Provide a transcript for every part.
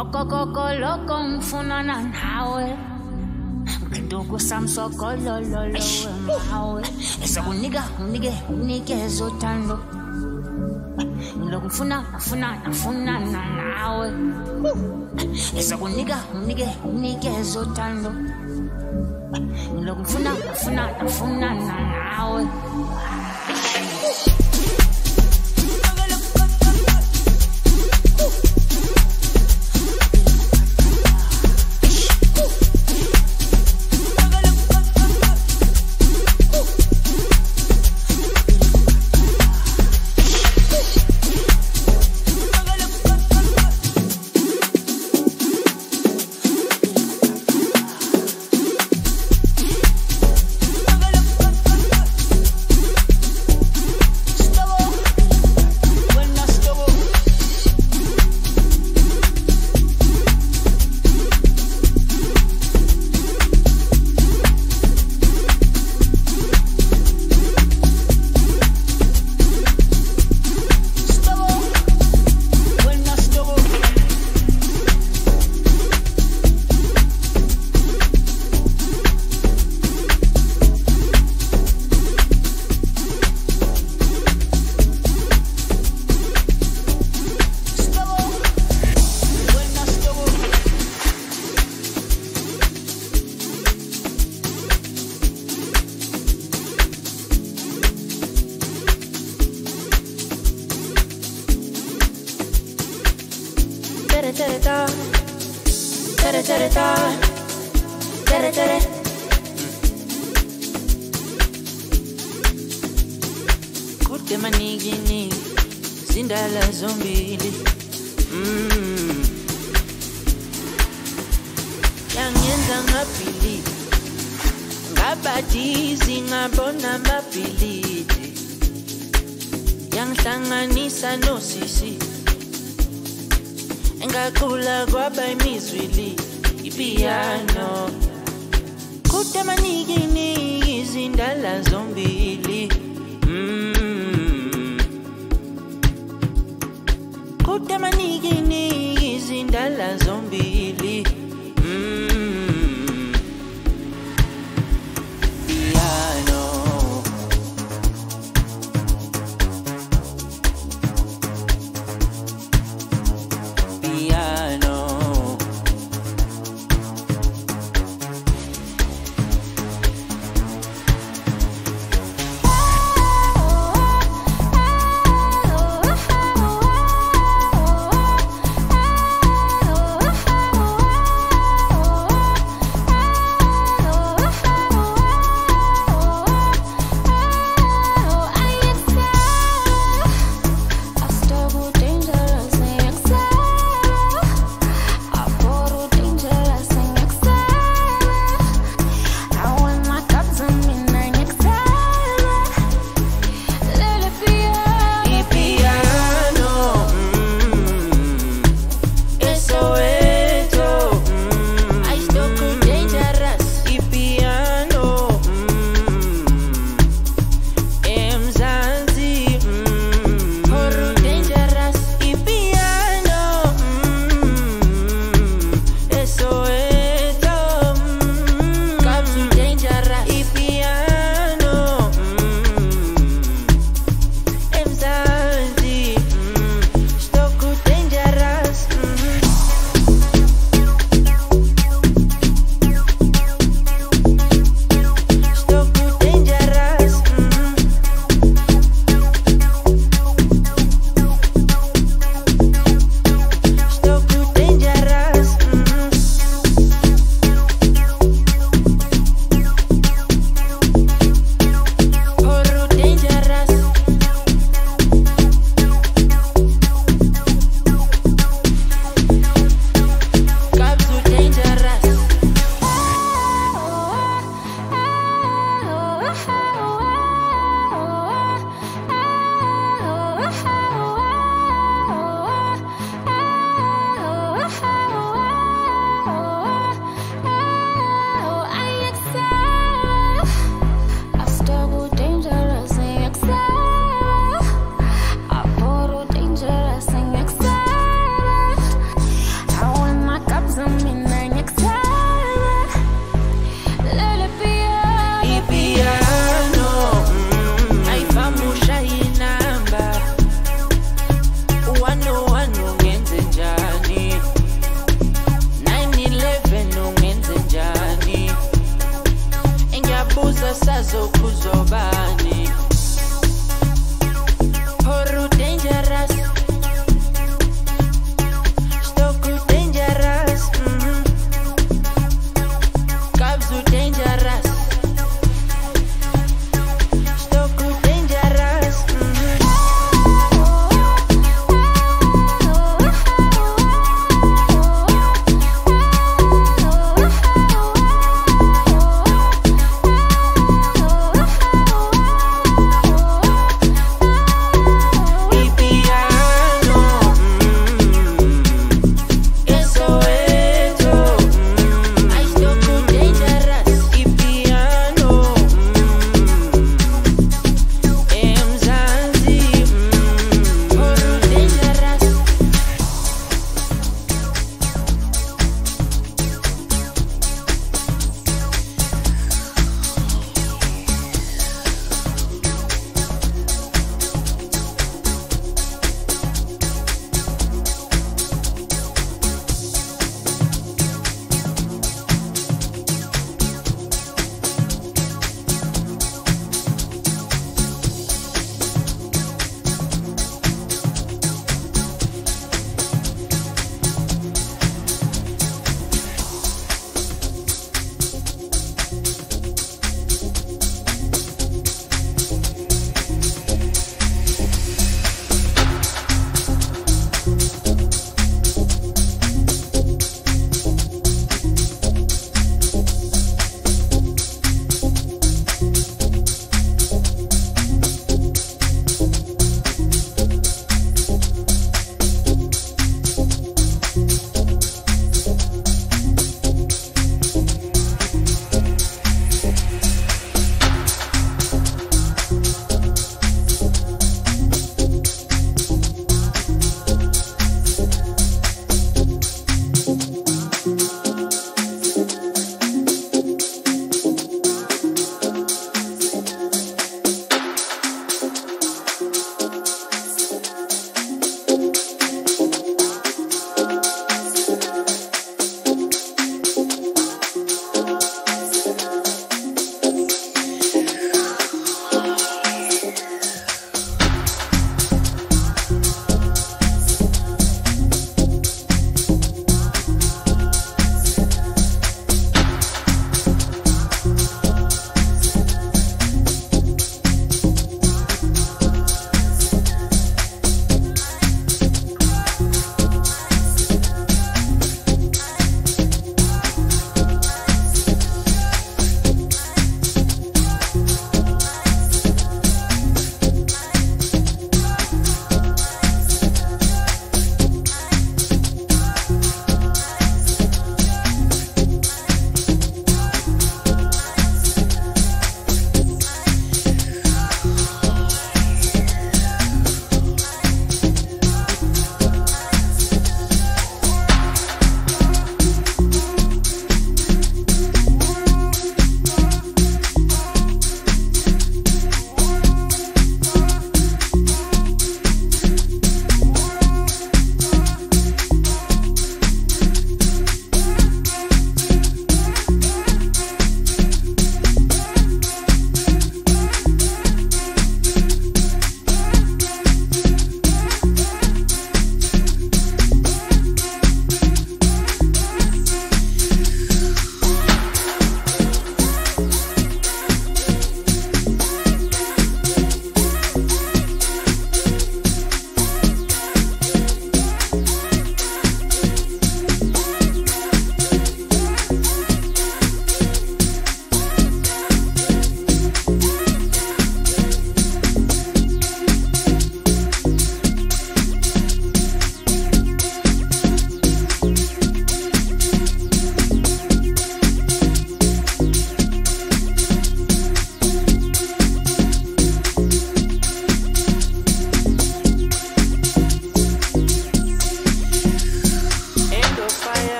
okokokoloko mfunana nawe. Ndugu samsokolololowe mawe. Esokunika unike unikeze uthando ngilokhu ngifuna nafuna nafunana nawe. Esokunika unike unikeze uthando ngilokhu ngifuna nafuna nafunana nawe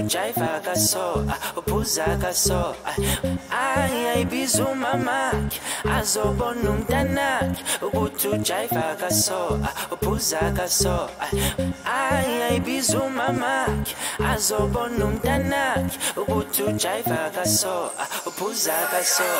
ukuthi ujayiva kaso ah, uphuza kaso ay ayibiza umamakhe azobona umntanakhe ukuthi ujayiva kaso ah, uphuza kaso ay ayibiza umamakhe azobona umntanakhe ukuthi ujayiva kaso uphuza kaso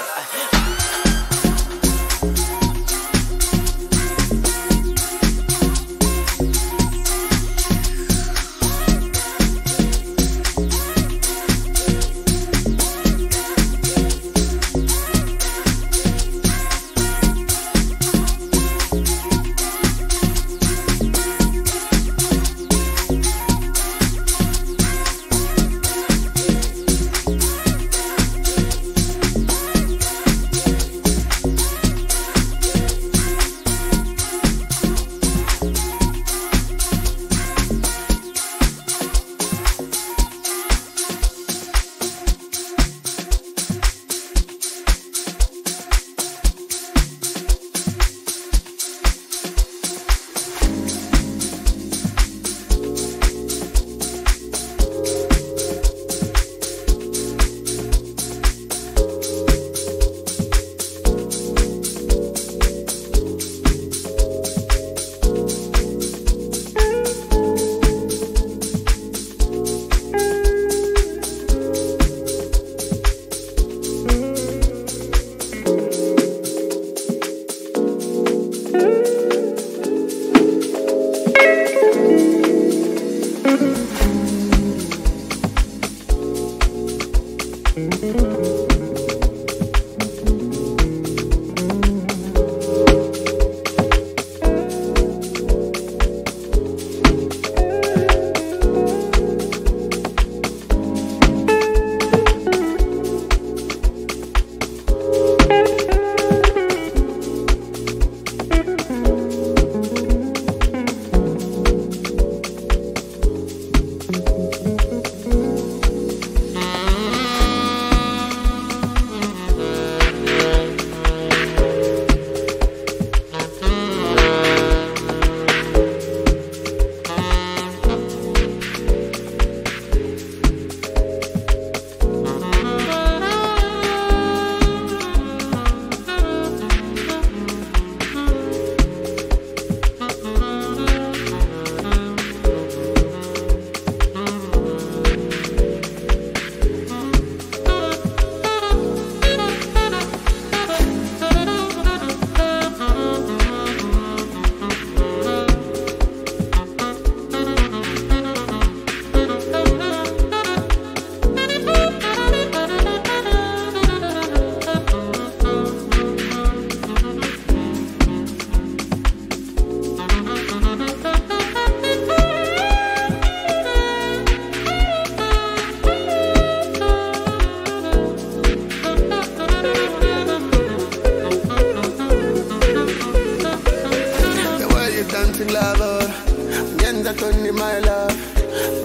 My love.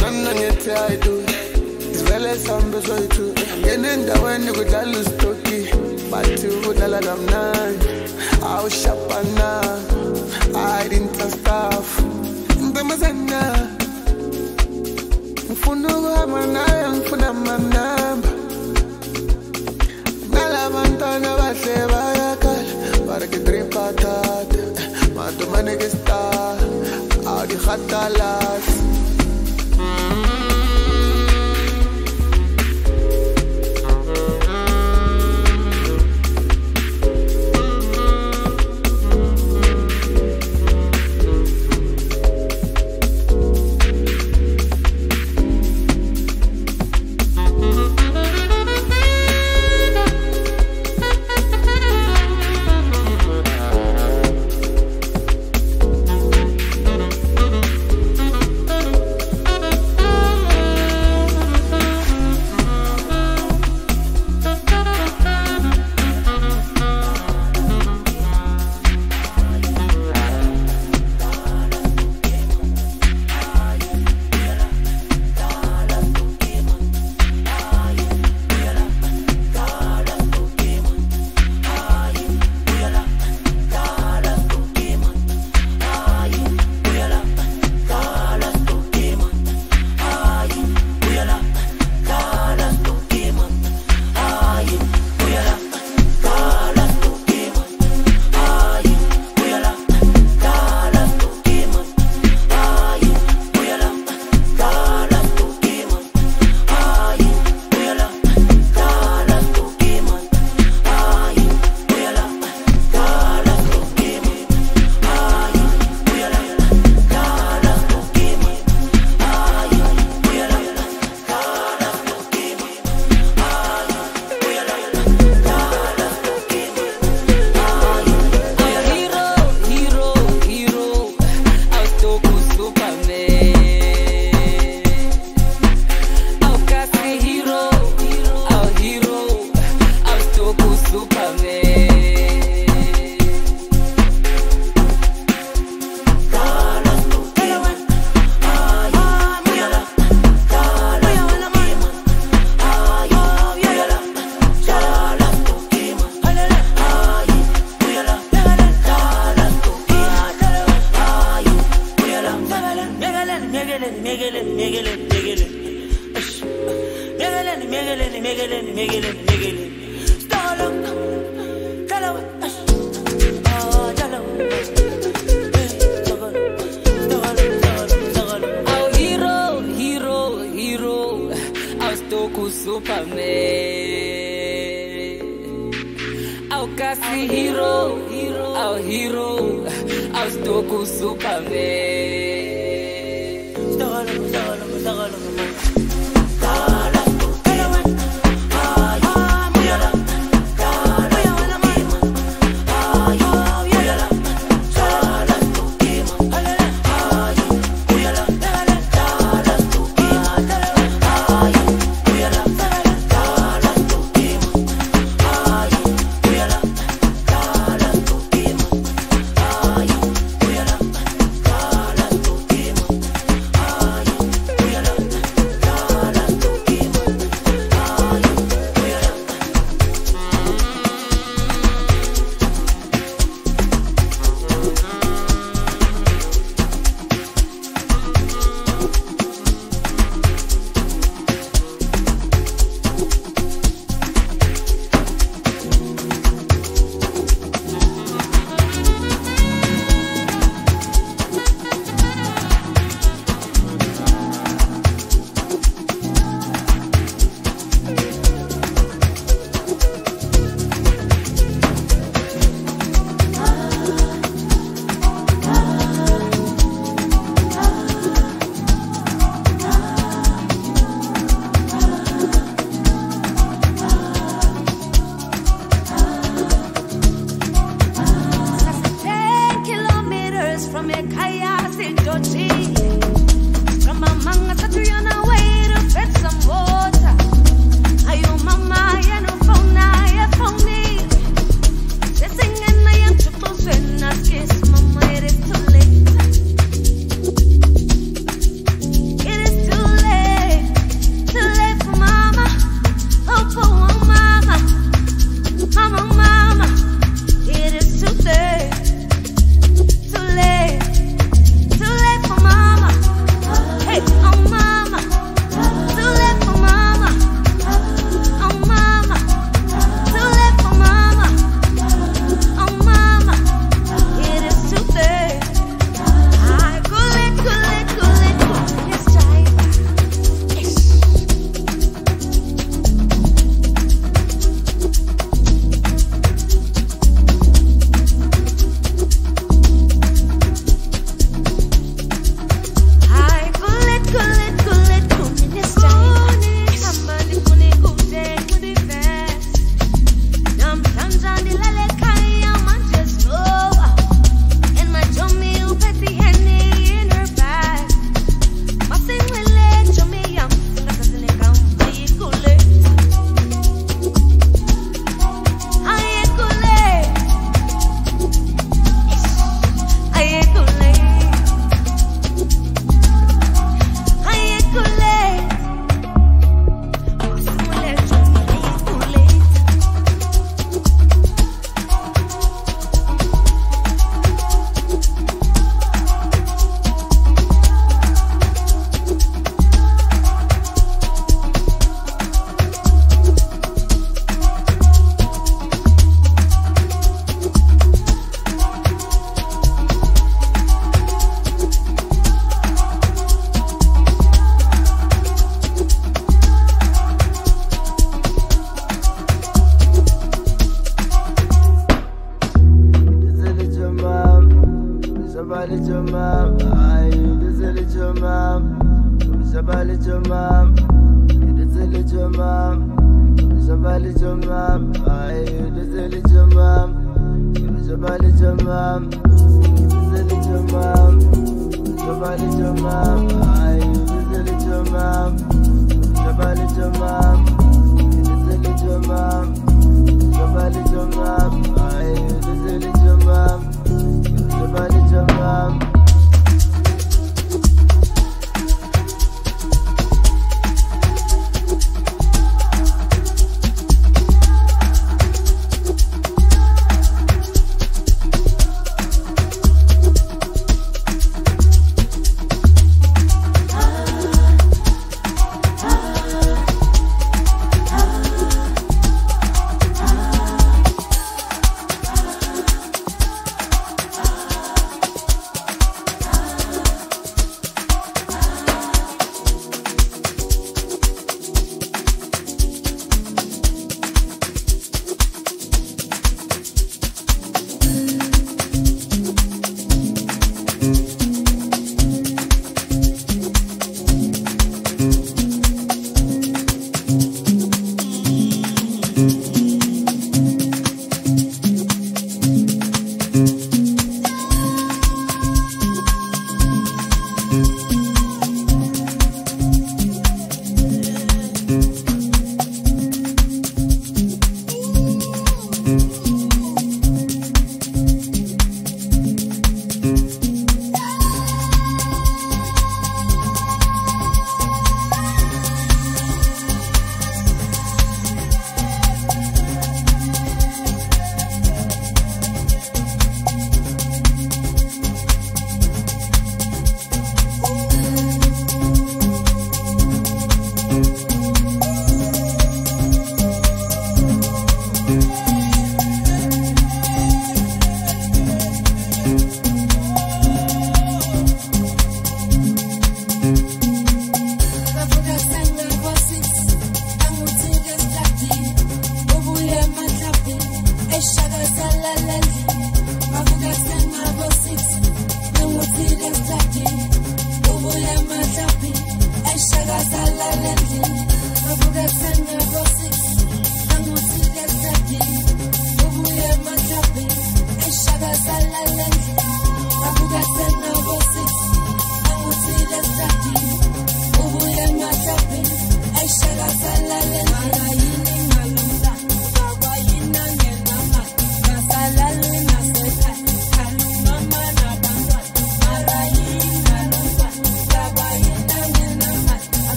Nana ngithi I do. Sivele sambe soyithu Ngene endaweni kudlala usitoki Bathi udlala kamnandi Awushapana I didn't stuff Ntombazana Ngifuna ukuhamba naye ngifuna amanamba Nalabantwana bahle bayakhala Bare ke dripa רק אחד קלט mas tô com supavê.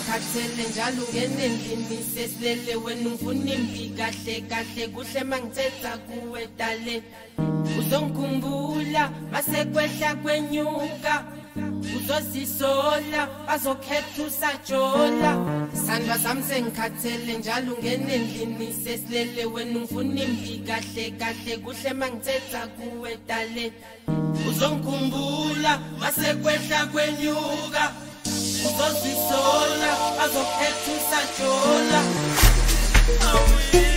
Sami sengikhathele njalo ungene endlini sesilele wena ungifuna imbi kahle kahle kuhle mangithetha kuwe dale uzongikhumbula masekwehla kwenyuka uzozisola bazokhetha usajola. Sandla sami sengikhathele njalo ungene endlini sesilele wena ungifuna imbi kahle kahle kuhle mangithetha kuwe dale uzongikhumbula masekwehla kwenyuka Uzozisola azokhethisa njola Awini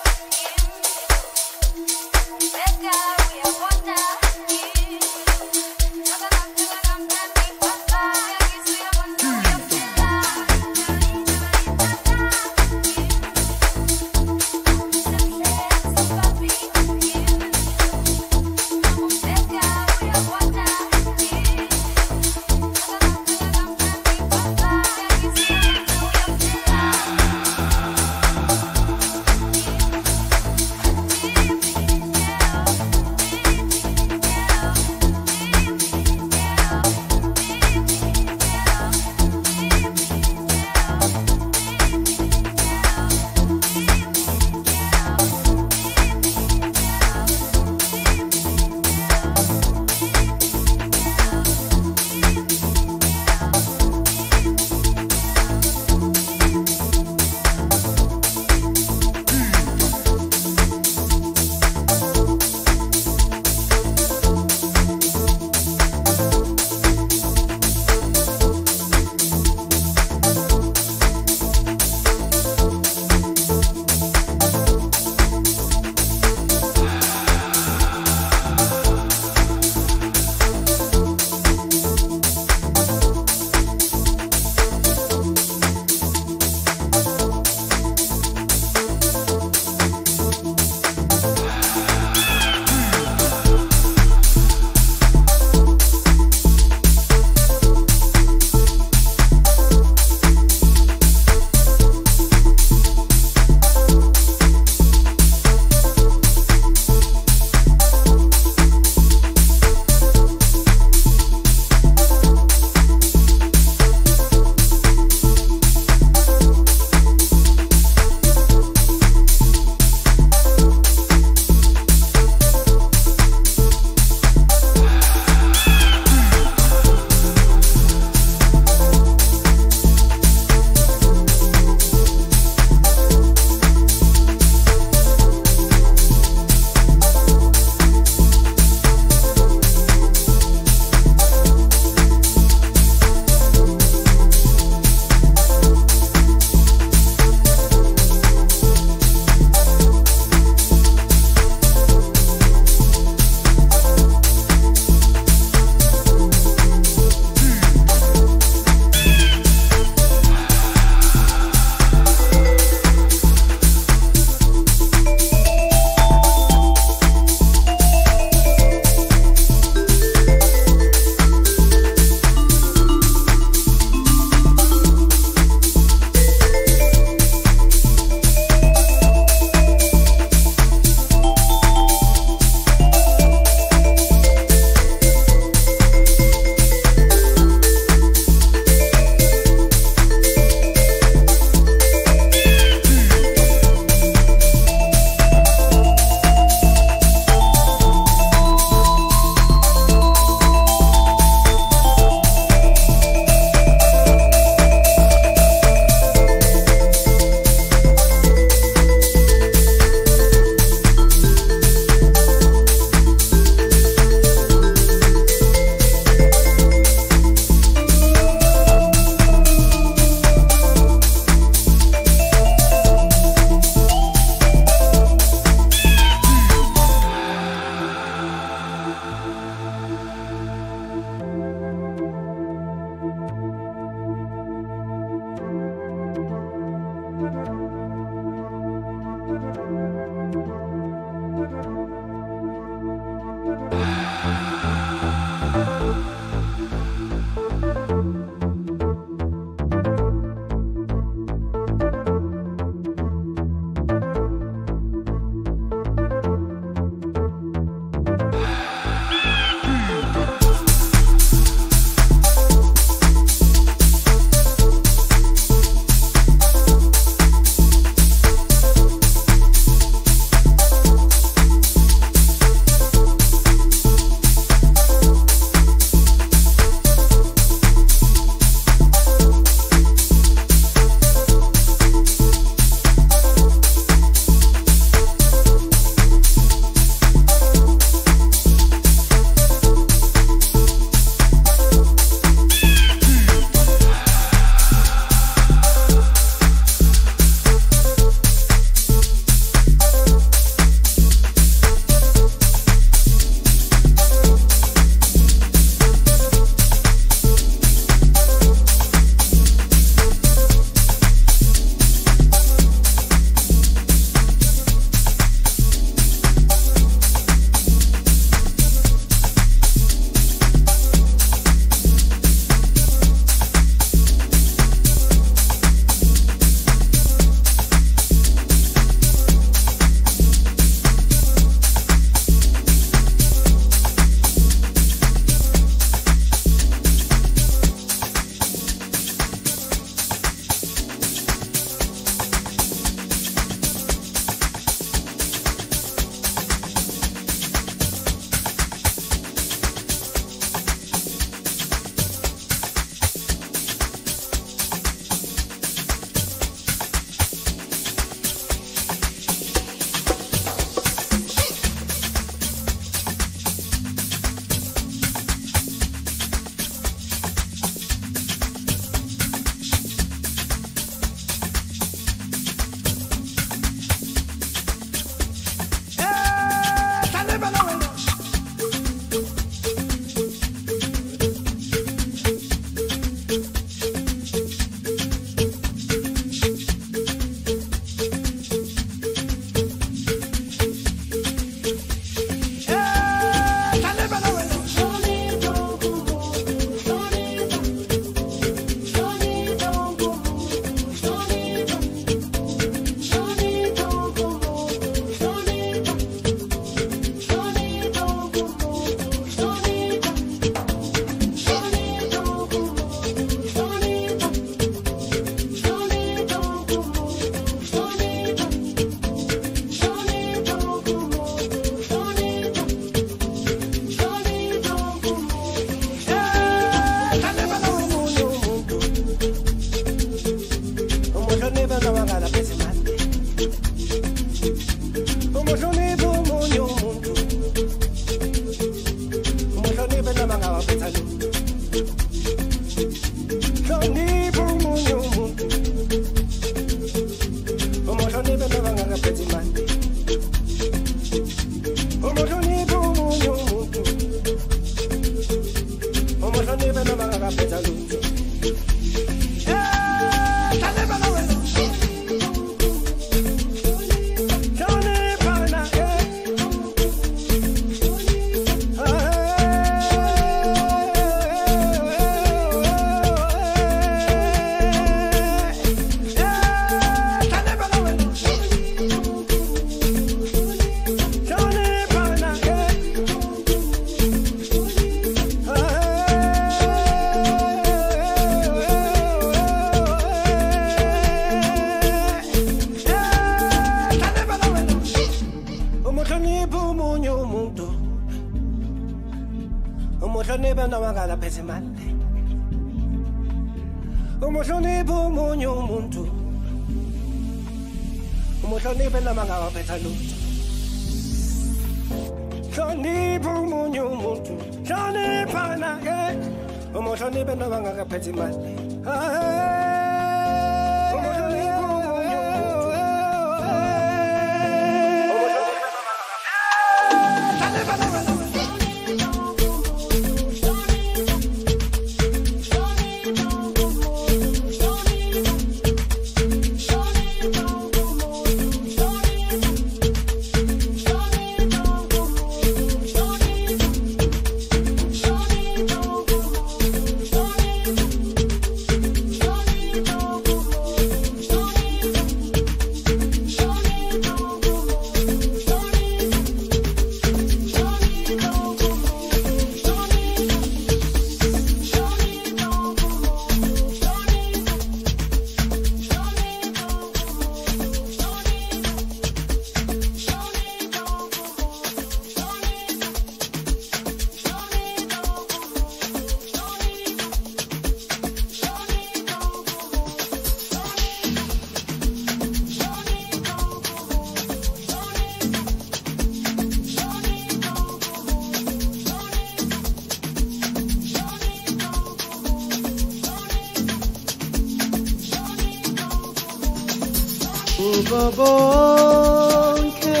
bonke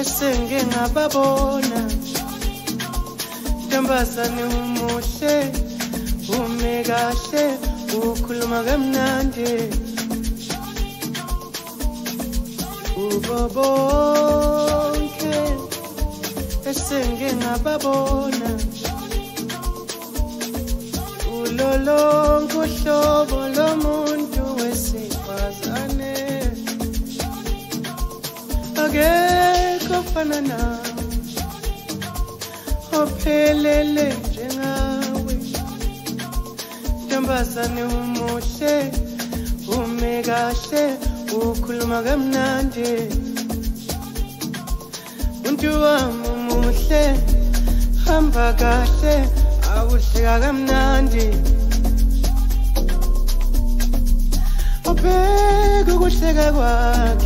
esenge ngababona ntombazane umuhle ume kahle ukhuluma kamnandi. Kubo bonke esenge ngababona ulolonke uhlobo lomuntu wesifazane. Akekho fana nawe ophelele njengawe. Ntombazane umuhle ume kahle ukhuluma kamnandi. Muntu wami umuhle hamba kahle awuhleka kamnandi. Ubheka ukuhleka kwakhe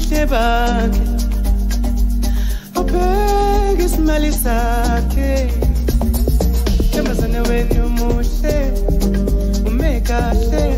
ubuhle bakhe ubheka isimali sakhe ntombazane wenu muhle ume kahle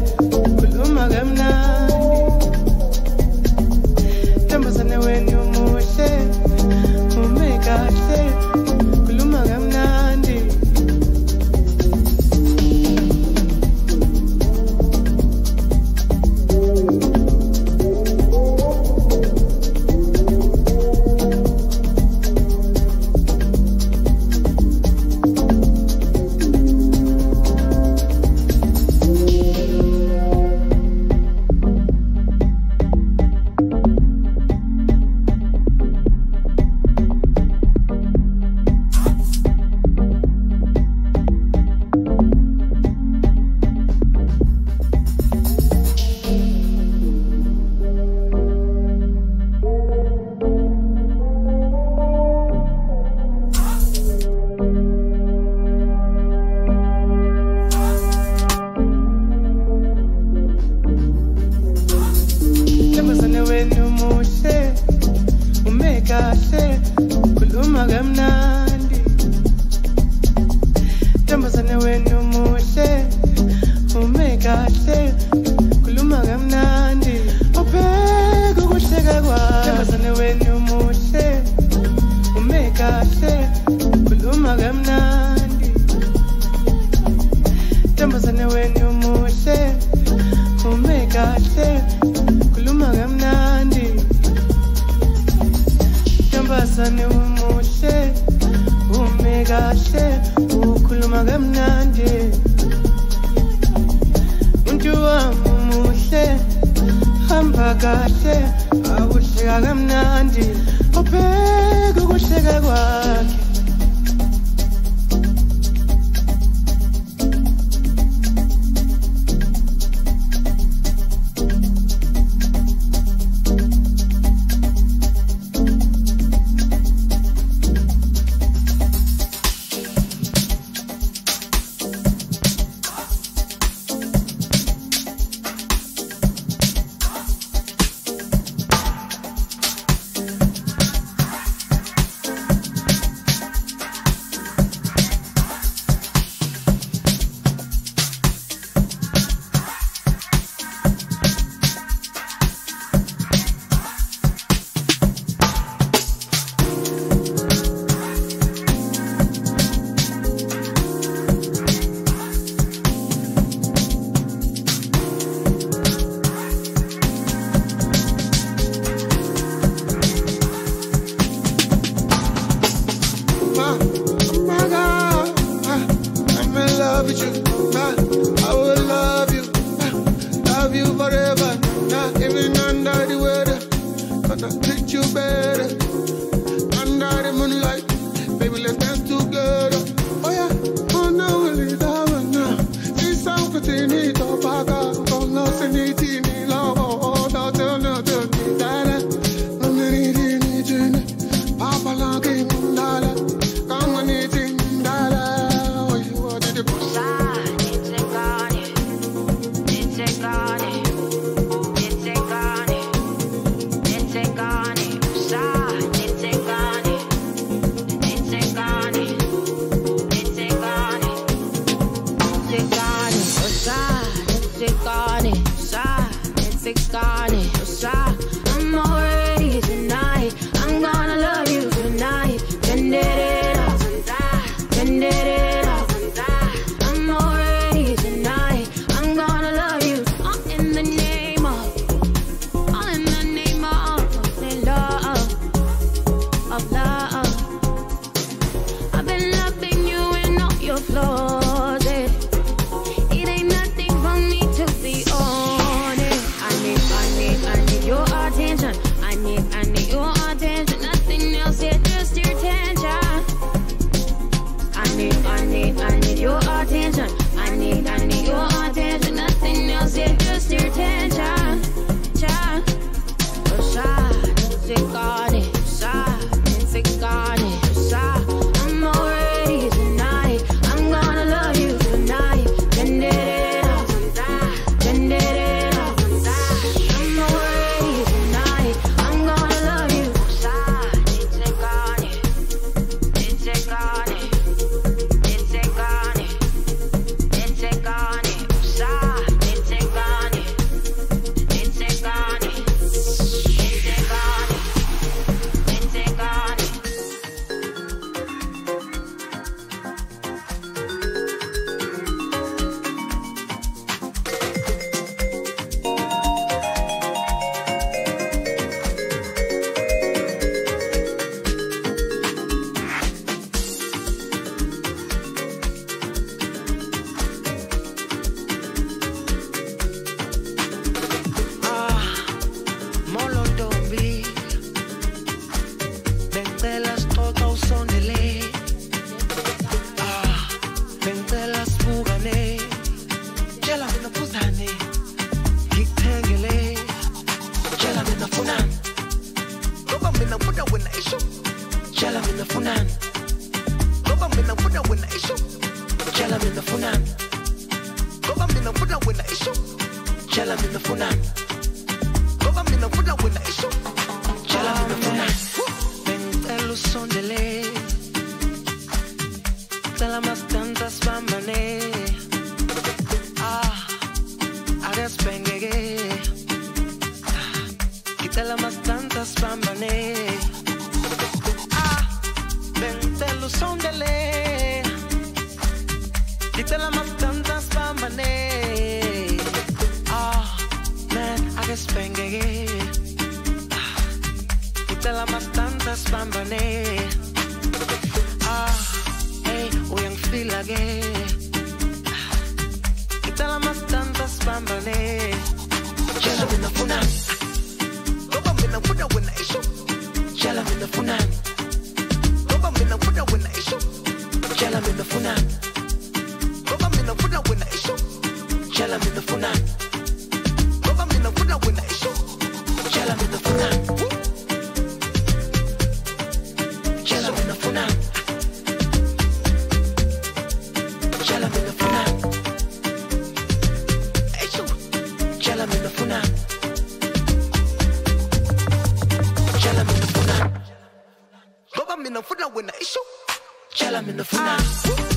Chala mina funa when I issue. Chala mina funa. Ah.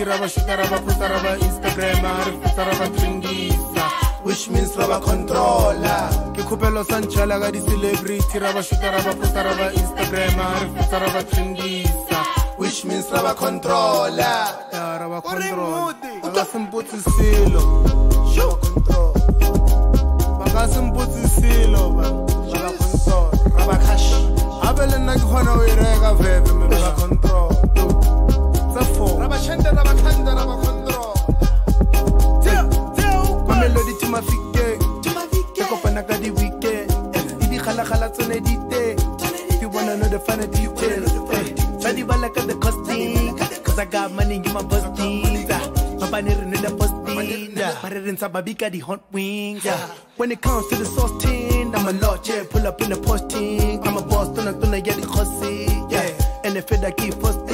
tiraba shikaraba kutaraba instagram a re which means ra ba controla ke khopelo sa ntšhela ka di-celebrity ra ba shikaraba instagram a re which means ra ba controla ra controla ba ka se mpotse selo. Ba ka se mpotse selo ba. Ba controla ra ba khash gape le nna ke kgona o e reka veve. wings, I'm a big the hunt wings. Yeah. When it comes to the sauce tin, I'm a lot, yeah. Pull up in the posting. I'm a boss, don't I, don't I, yeah, the hussy, yeah. And if it I keep first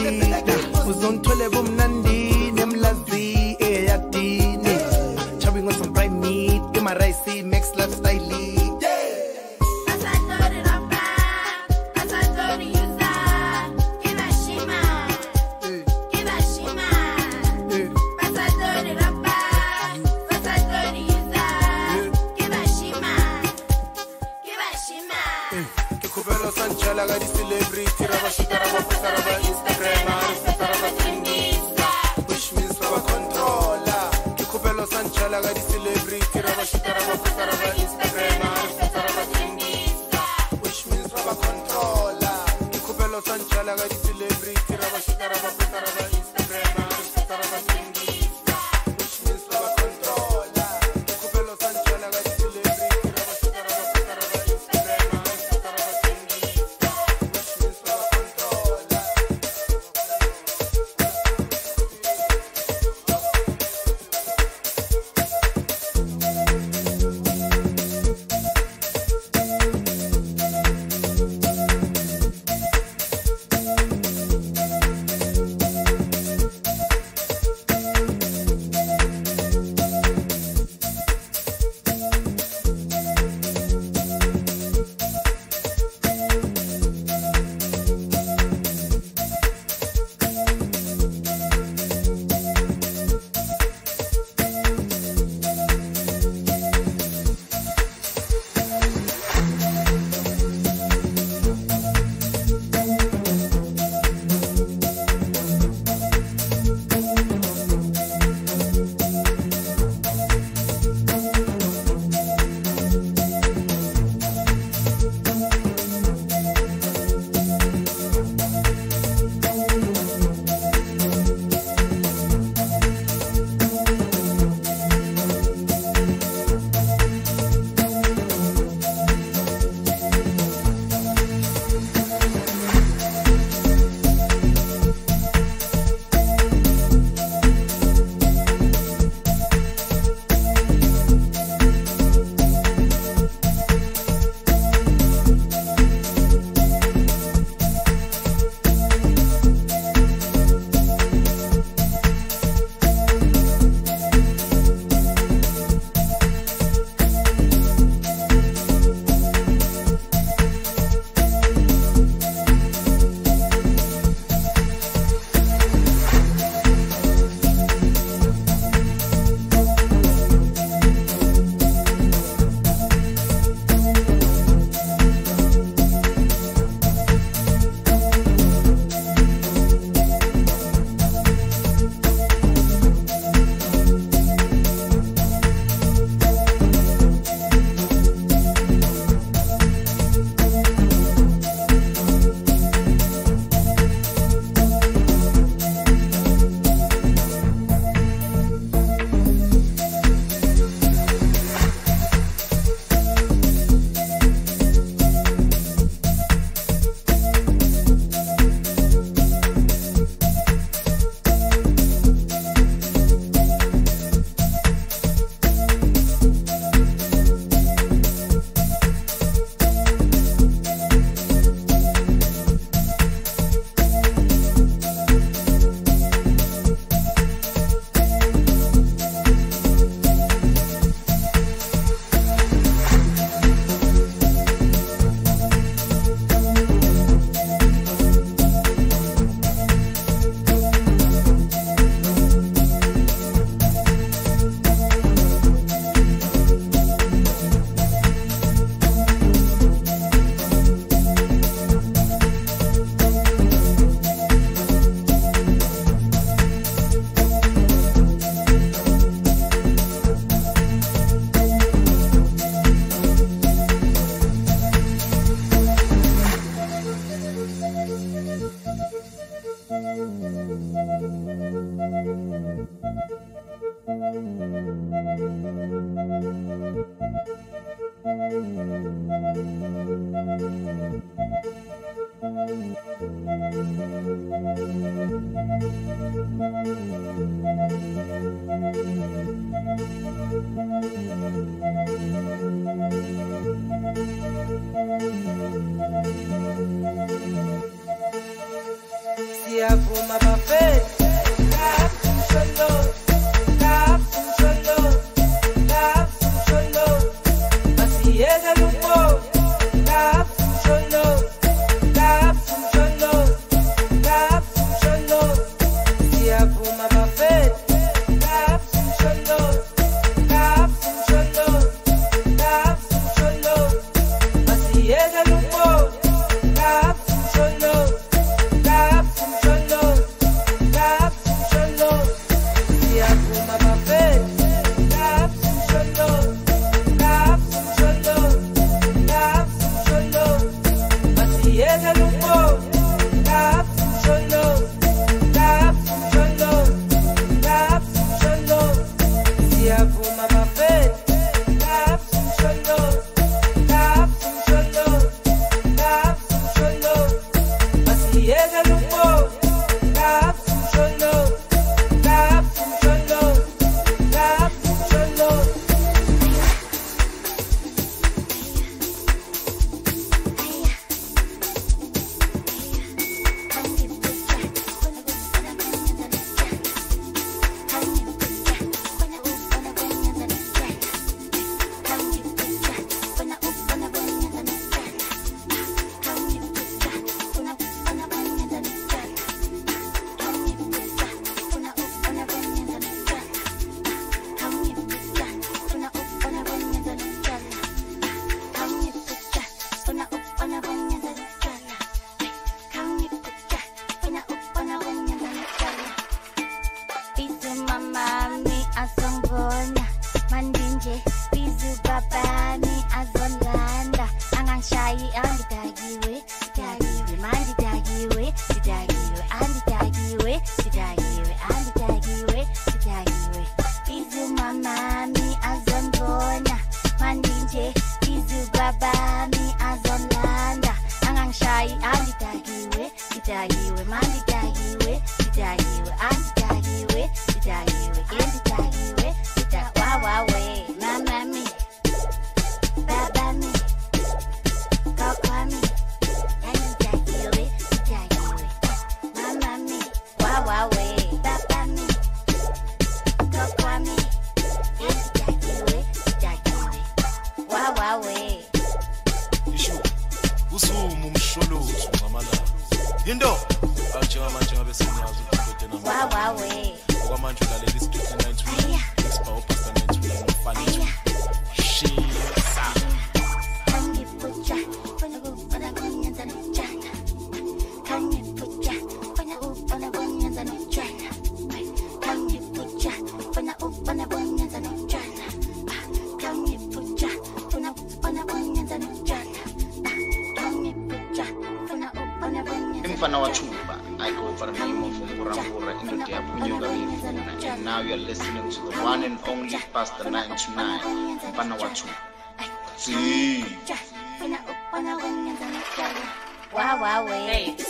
wawawe Hey,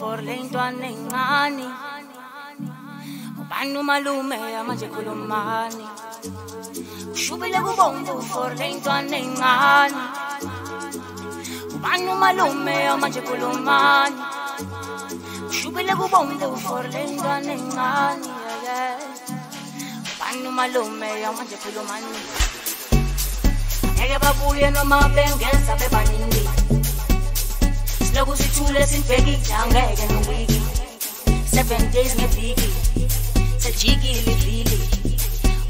for le ntwana encane ubani umalume manje khulumani. Kushubile kubomvu for le ntwana encane ubani umalume manje khulumani. Kushubile kubomvu for le ntwana ubani umalume manje khulumani. Ngeke babuye noma bengeza bebaningi Loku sithule sibheke angeke ngiwiki 7 days ngeviki Sajikile vili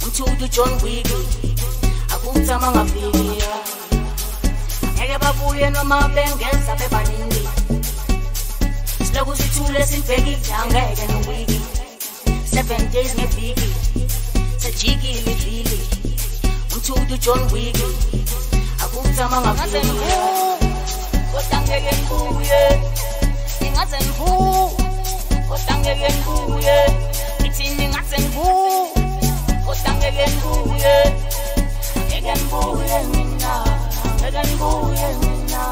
Umthudu John Wick Akuthama ngaviki Ngeke babuye noma bengenza bebaningi Loku sithule sibheke angeke ngiwiki 7 days ngeviki Sajikile vili Umthudu John Wick Akuthama ngaviki ngibu kodwa ngeke ngibuye ingaze ngibu kodwa ngeke ngibuye ngithini ngase ngibu kodwa ngeke ngibuye ngeke ngibuye mina ngeke ngibuye mina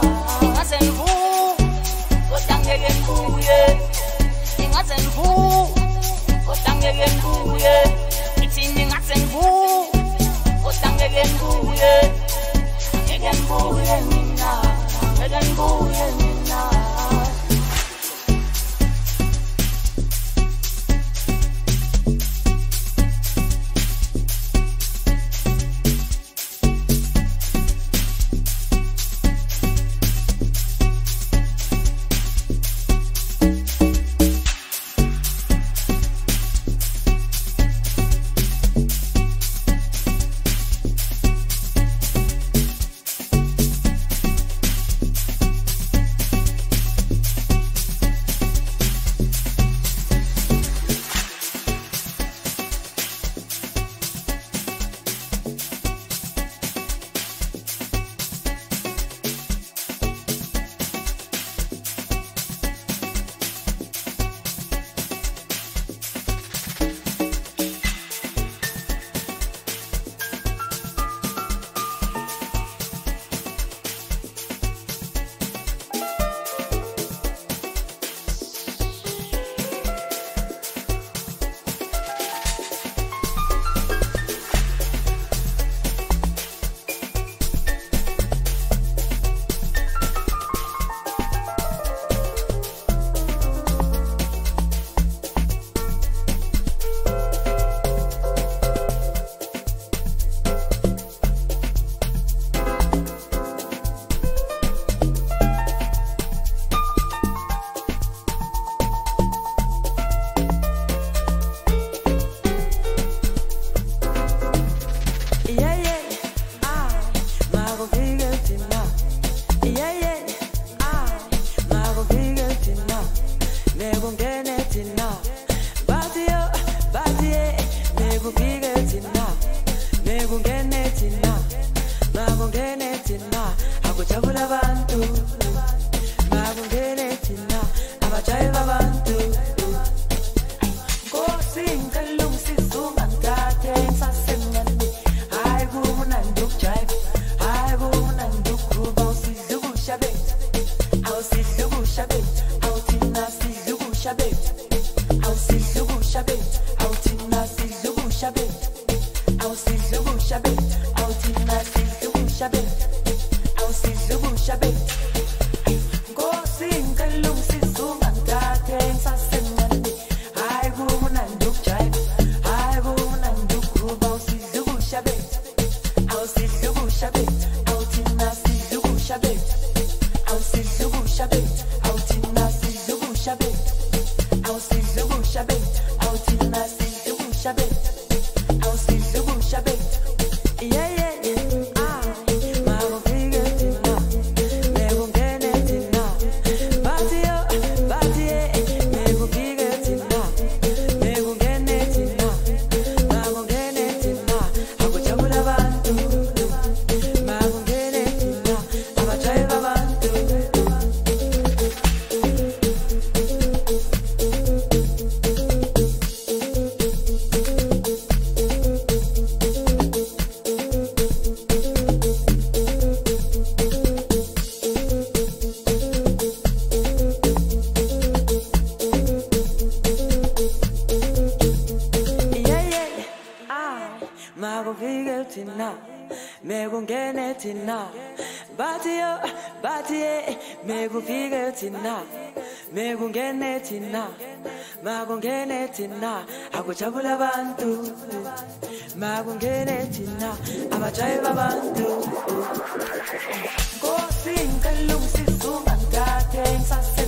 ingaze ngibu kodwa ngeke ngibuye ingaze ngibu kodwa ngeke ngibuye ngithini ngase ngibu kodwa ngeke ngibuye ngeke ngibuye mina ngeke ngibuye mina bathi yo bathi eh mekufike thina mekungene thina makungene thina akujabula abantu makungene thina abajayiva abantu nkosi ngicela ungisize ungangithathe ngisase